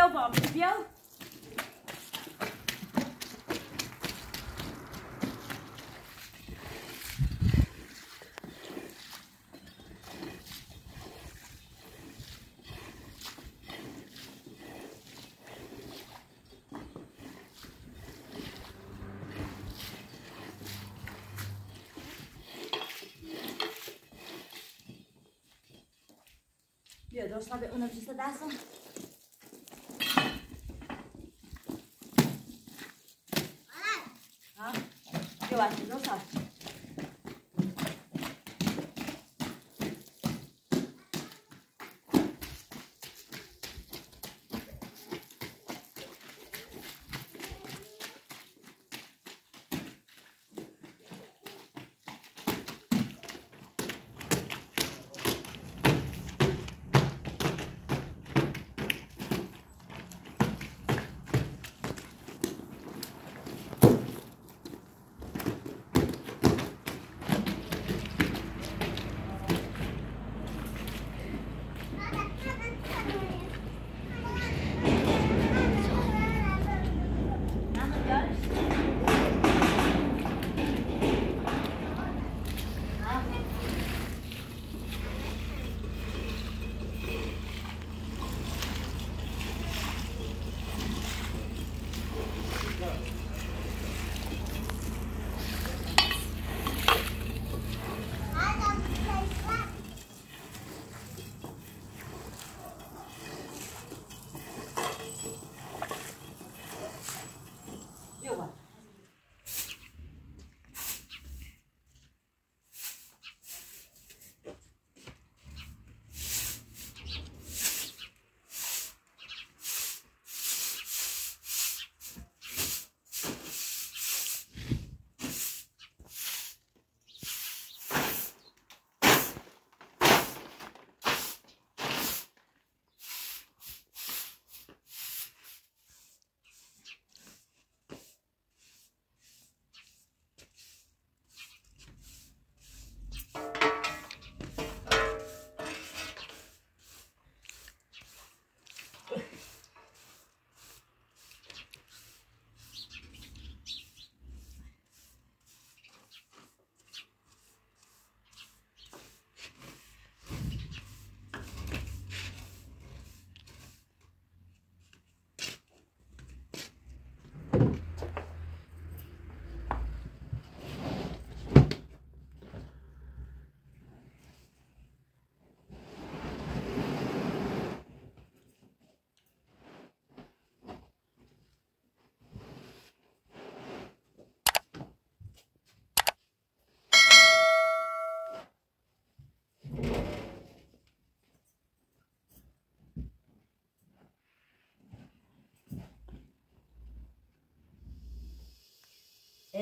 jouw band. Op jou. Biorę, doszła by ona przy.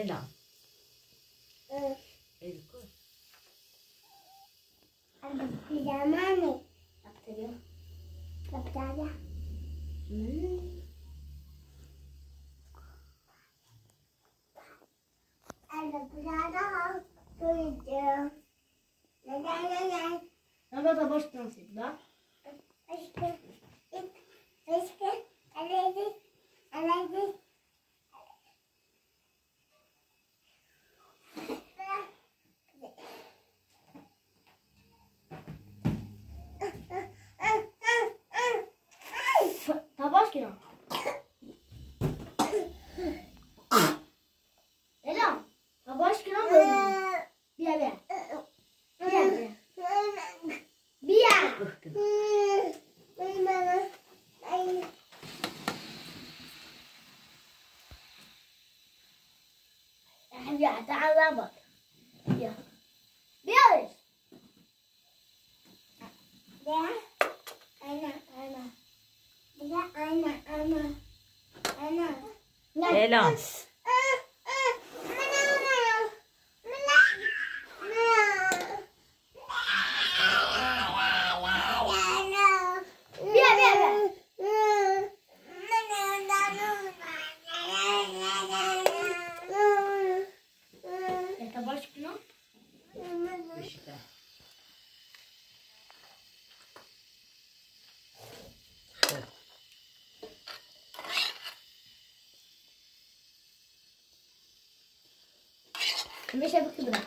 enough. Ya yerde alamadım. Yok. Biliyoruz. Ne? Ana, ana. Ne? Ana, ana. Ana. Ela. Wyszedł dobra.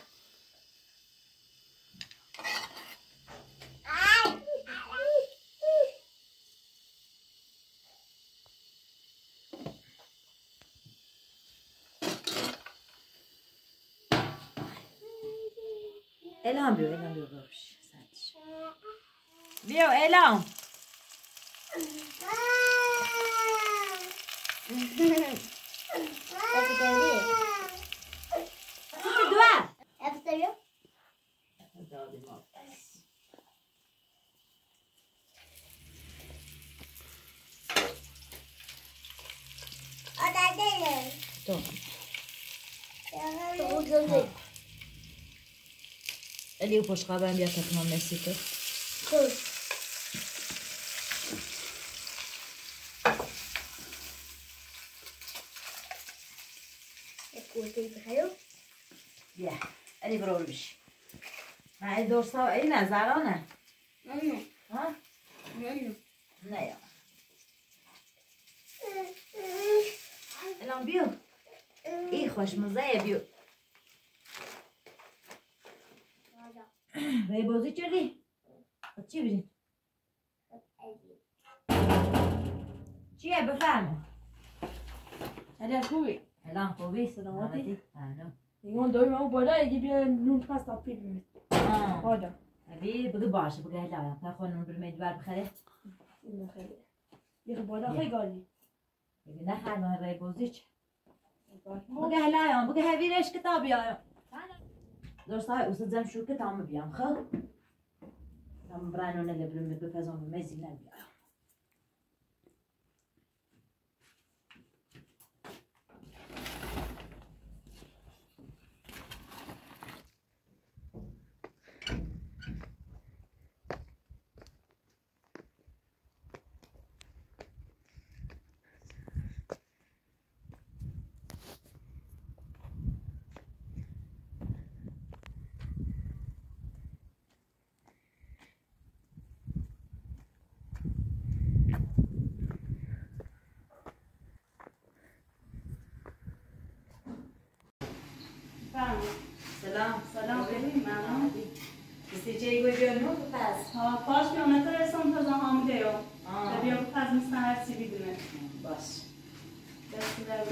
Elan diyor, Elan diyor görmüş sadece. Diyor Elan. Hadi gel. Olha O olha dele. Toma. Toma o dele. Ali o posto acaba a enviar para tomar mesita. Cool. Yeah. Eli برو بش من ای دورسا ای نظرانه Anne. ها؟ Anne. نه یا. الان بیو ای خوشمزه بیو به بازی چردی چی بیدی چیه؟ بفرما. علی خوبی؟ الان خوبی؟ سلامتی؟ الان میگم دایی من بالا اگه بیا نون پس تا پیل میاد آه بالا علی بگو باشه بگو هلا تا خانم برمید بر بخره این خیلی یه بالا خیلی گالی بگو نه خرمان رای بازی چه بگو هلا یا بگو هویرش کتاب یا دوستا اوسط زم شو کتاب بیام خب تام برانو نگه برم بپزم مزی نبیام سلام. سلام ببین ممنون کسی چه گوی بیانو پس. ها پاش میامده رسم تا زمان دیو آه. بیا پس مثل هر چی بدونه باش. دستی در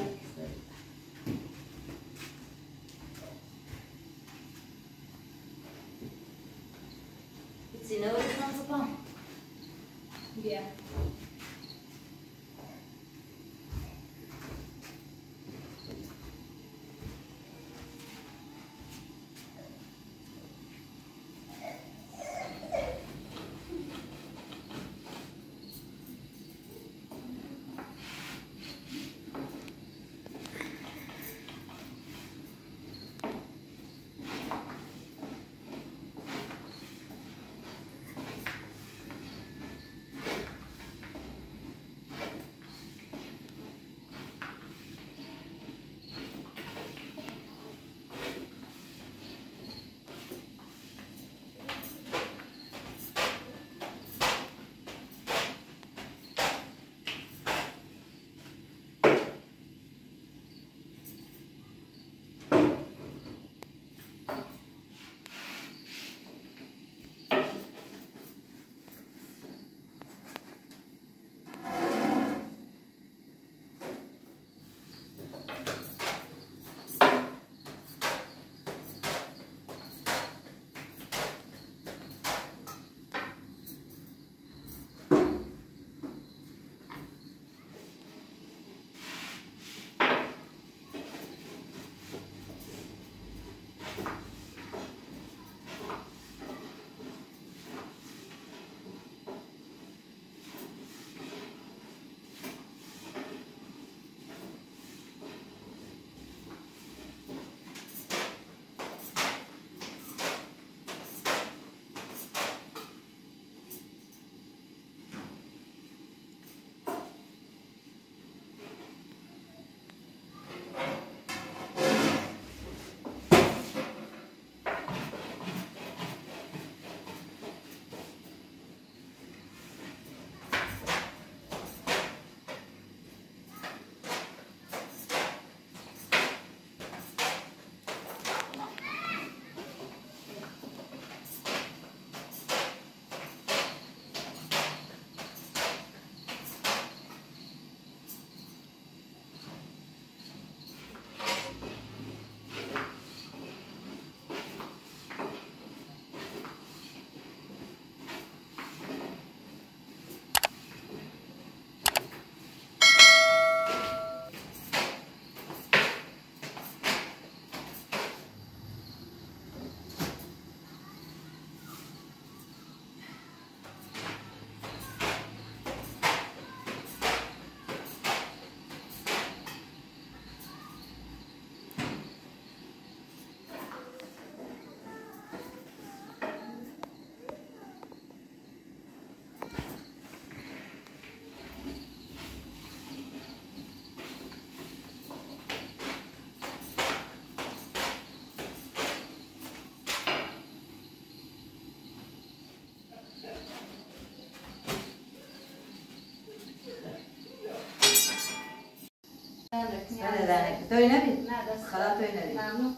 توی نبید نه دست خدا توی نبید ممنون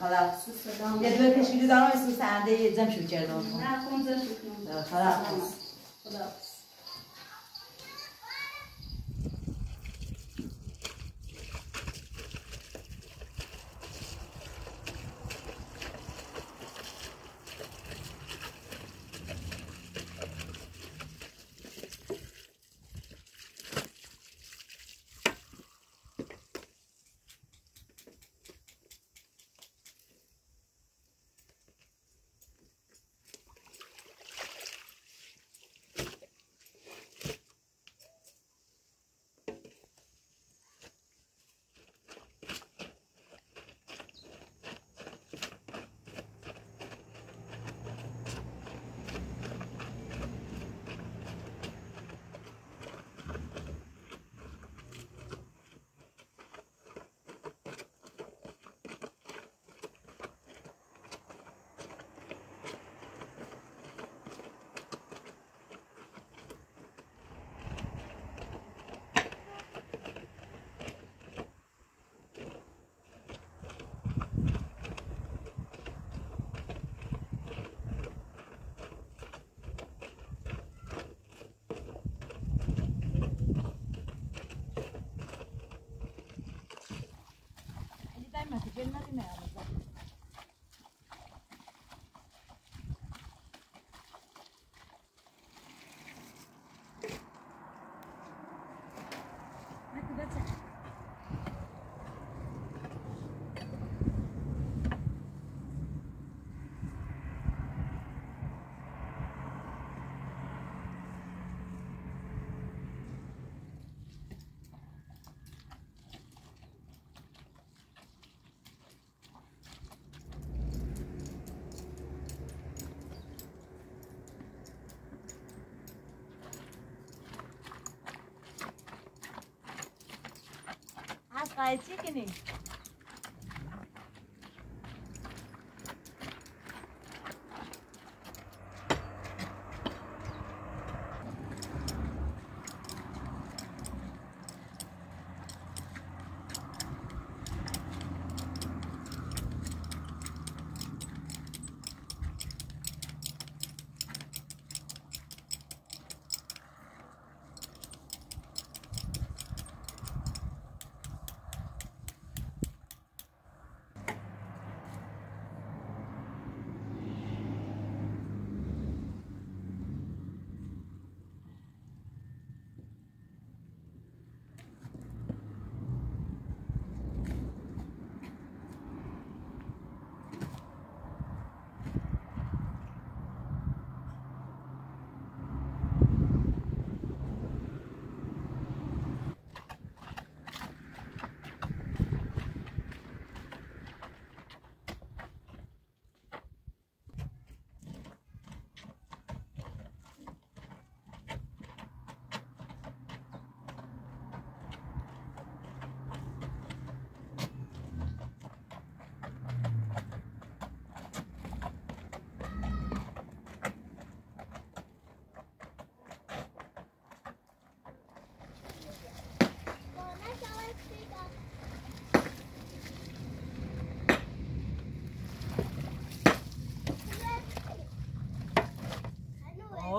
خلاص سلام یه دو کشکی دارم اسم سنده زم شو کردم نه خونزه شکنم خلاص خدا 来寄给你。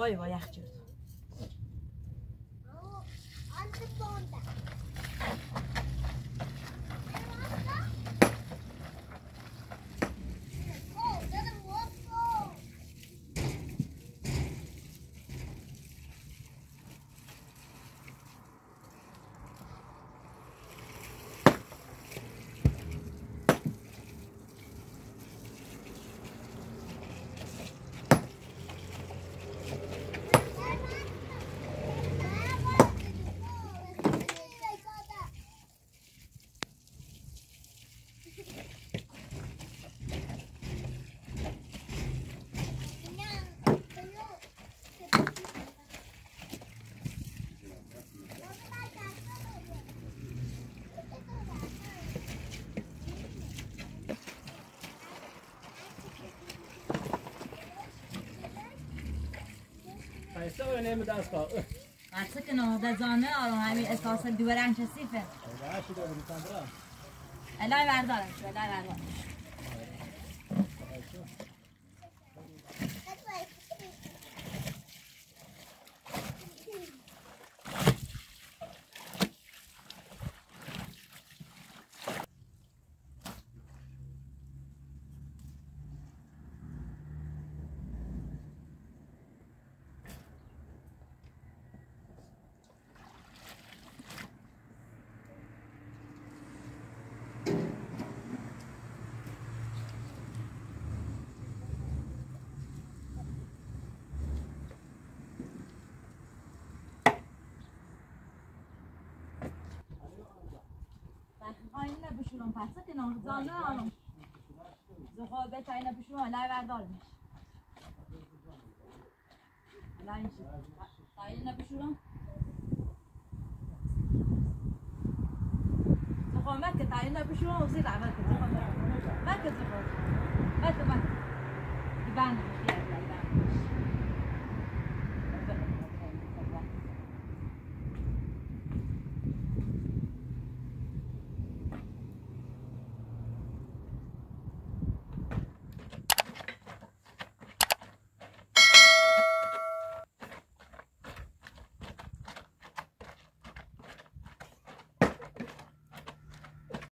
وای وای یخ شد Hij zou je nemen dat is wel. سكنوا ده زانه آرام همین اساس دورن کسیفه الهی بردارم الهی بردارم آینه نپوشونم پسه که نام زانه آنم زخواه بیت آینه پوشونم علای وردار میشه. علای میشه. آینه نپوشونم زخواه مکه تایی نپوشونم و زیر عمل کنم مکه. زخواه مکه مکه.